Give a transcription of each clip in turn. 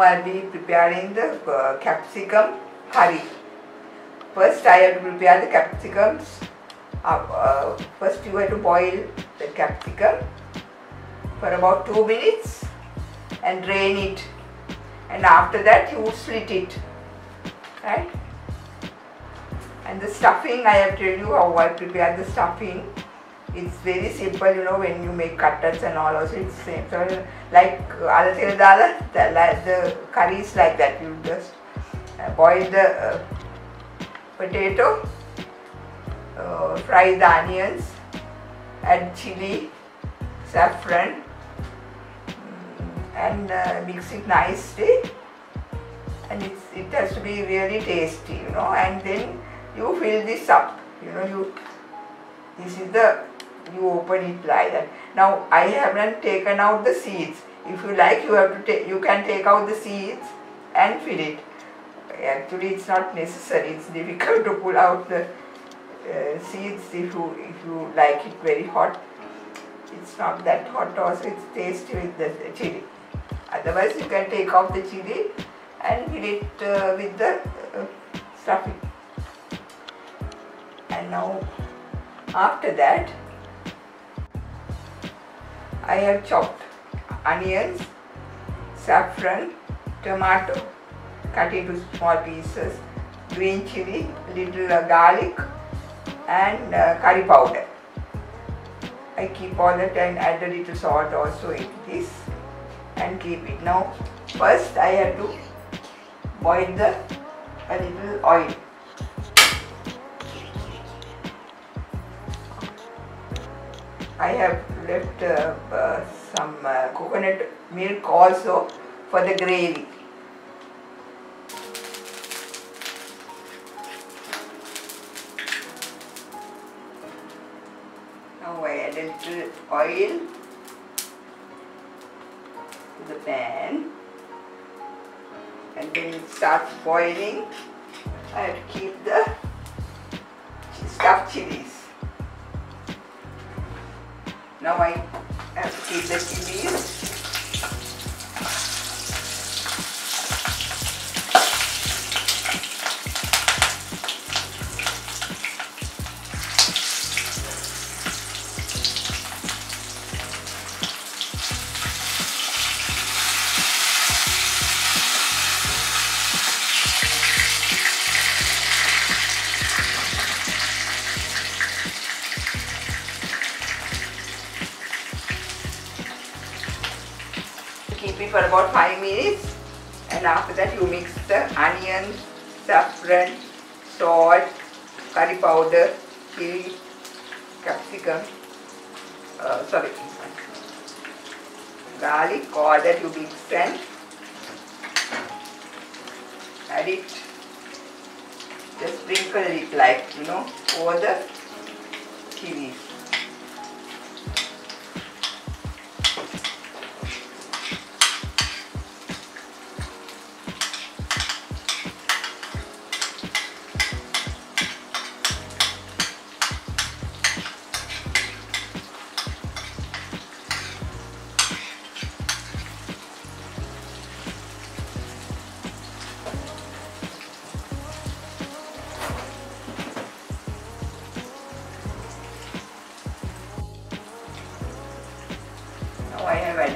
I'll be preparing the uh, capsicum curry. First I have to prepare the capsicums. Uh, uh, first you have to boil the capsicum for about 2 minutes and drain it and after that you slit it right and the stuffing I have told you how I prepare the stuffing it's very simple you know when you make cutlets and all also it's same. So like other dala the, the curry is like that. You just uh, boil the uh, potato uh, fry the onions add chili saffron mm, and uh, mix it nicely. And it's, it has to be really tasty you know and then you fill this up you know you this is the you open it like that. Now I haven't taken out the seeds. If you like you have to take you can take out the seeds and fill it. Actually it's not necessary. It's difficult to pull out the uh, seeds if you if you like it very hot. It's not that hot also. It's tasty with the chili. Otherwise you can take out the chili and fill it uh, with the uh, stuffing. And now after that I have chopped onions, saffron, tomato, cut into small pieces, green chili, little uh, garlic and uh, curry powder. I keep all that and add a little salt also in this and keep it. Now first I have to boil the a little oil. I have left uh, uh, some uh, coconut milk also for the gravy. Now I add a little oil to the pan and then it starts boiling. I have to keep the stuffed chilies. Now I have to keep the chilies. Keep it for about 5 minutes and after that you mix the onion, saffron, salt, curry powder, chili, capsicum, uh, sorry, garlic, all that you mix and add it, just sprinkle it like, you know, over the chilies.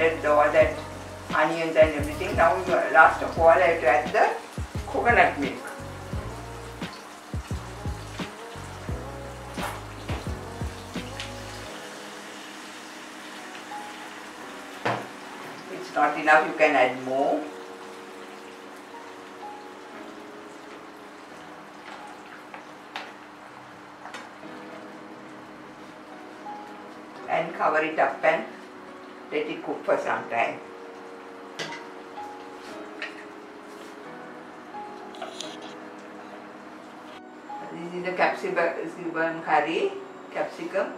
Added all that onions and everything. Now last of all I to add the coconut milk. It's not enough you can add more. And cover it up and let it cook for some time. This is the capsicum curry, capsicum.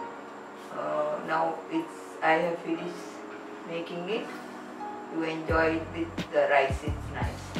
Uh, now it's I have finished making it. You enjoy it with the rice, it's nice.